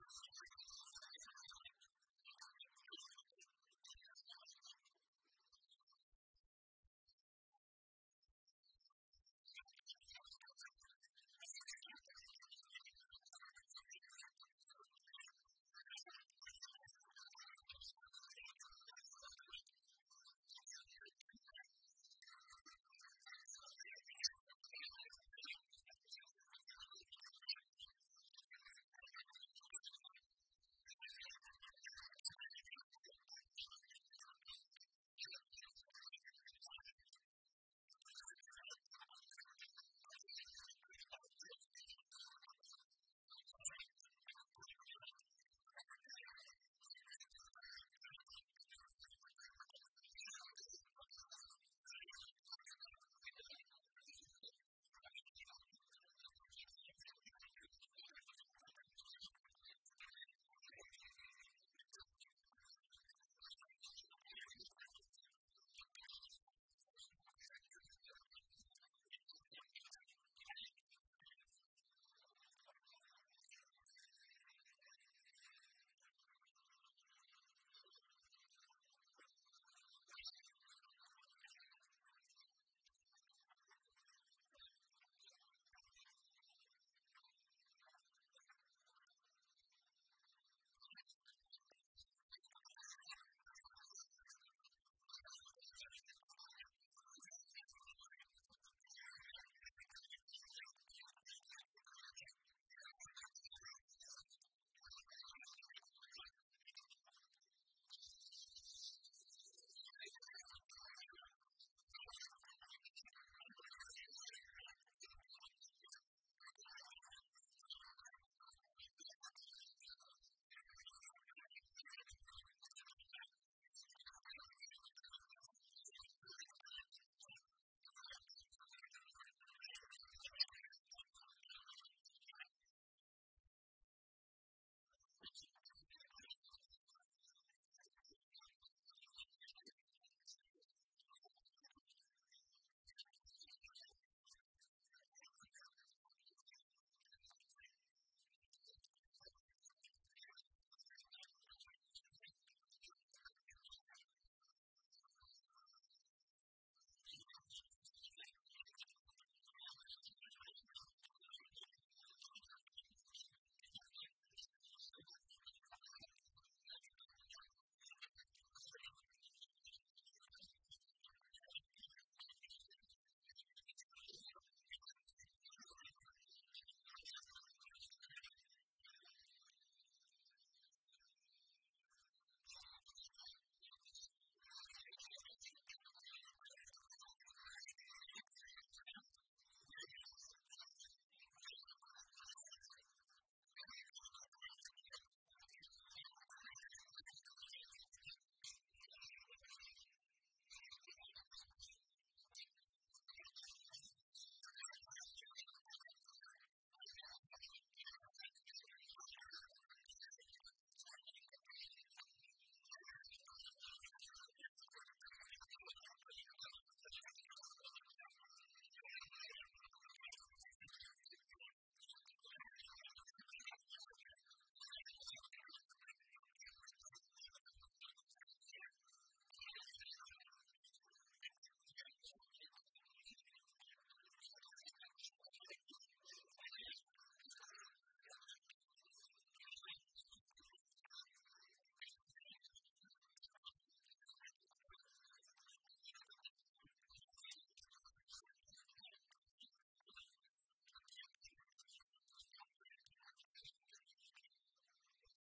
Christ.